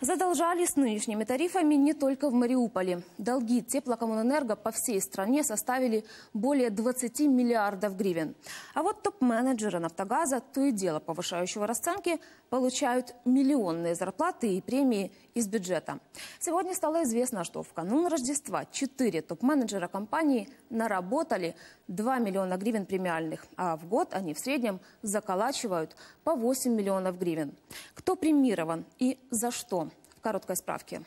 Задолжали с нынешними тарифами не только в Мариуполе. Долги теплокоммунэнерго по всей стране составили более 20 миллиардов гривен. А вот топ-менеджеры «Нафтогаза», то и дело повышающего расценки, получают миллионные зарплаты и премии из бюджета. Сегодня стало известно, что в канун Рождества четыре топ-менеджера компании наработали 2 миллиона гривен премиальных, а в год они в среднем заколачивают по 8 миллионов гривен. Кто премирован и за что? короткой справке.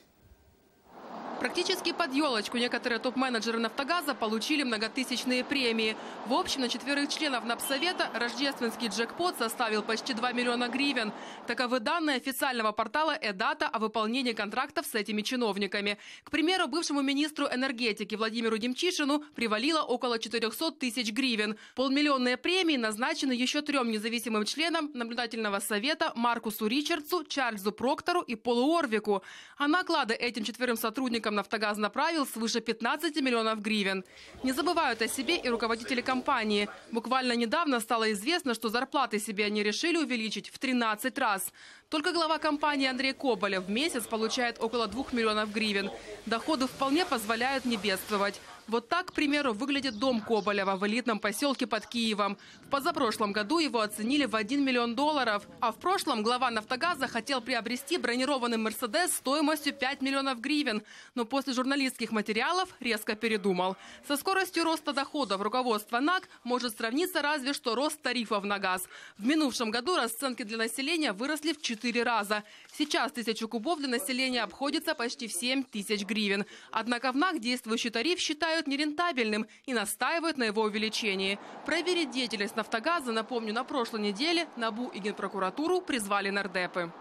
Практически под елочку некоторые топ-менеджеры «Нафтогаза» получили многотысячные премии. В общем, на четверых членов НАПСовета рождественский джекпот составил почти 2 миллиона гривен. Таковы данные официального портала «Эдата» о выполнении контрактов с этими чиновниками. К примеру, бывшему министру энергетики Владимиру Демчишину привалило около 400 тысяч гривен. Полмиллионные премии назначены еще трем независимым членам наблюдательного совета Маркусу Ричардсу, Чарльзу Проктору и Полу Орвику. А наклады этим четверым сотрудникам сотрудникам «Нафтогаз» направил свыше 15 миллионов гривен. Не забывают о себе и руководители компании. Буквально недавно стало известно, что зарплаты себе они решили увеличить в 13 раз. Только глава компании Андрей Коболев в месяц получает около 2 миллионов гривен. Доходы вполне позволяют не бедствовать. Вот так, к примеру, выглядит дом Коболева в элитном поселке под Киевом. В позапрошлом году его оценили в 1 миллион долларов. А в прошлом глава «Нафтогаза» хотел приобрести бронированный «Мерседес» стоимостью 5 миллионов гривен. Но после журналистских материалов резко передумал. Со скоростью роста доходов руководство НАК может сравниться разве что рост тарифов на газ. В минувшем году расценки для населения выросли в 4 раза. Сейчас тысячу кубов для населения обходится почти в 7 тысяч гривен. Однако в НАК действующий тариф считают считают нерентабельным и настаивают на его увеличении. Проверить деятельность «Нафтогаза», напомню, на прошлой неделе НАБУ и Генпрокуратуру призвали нардепы.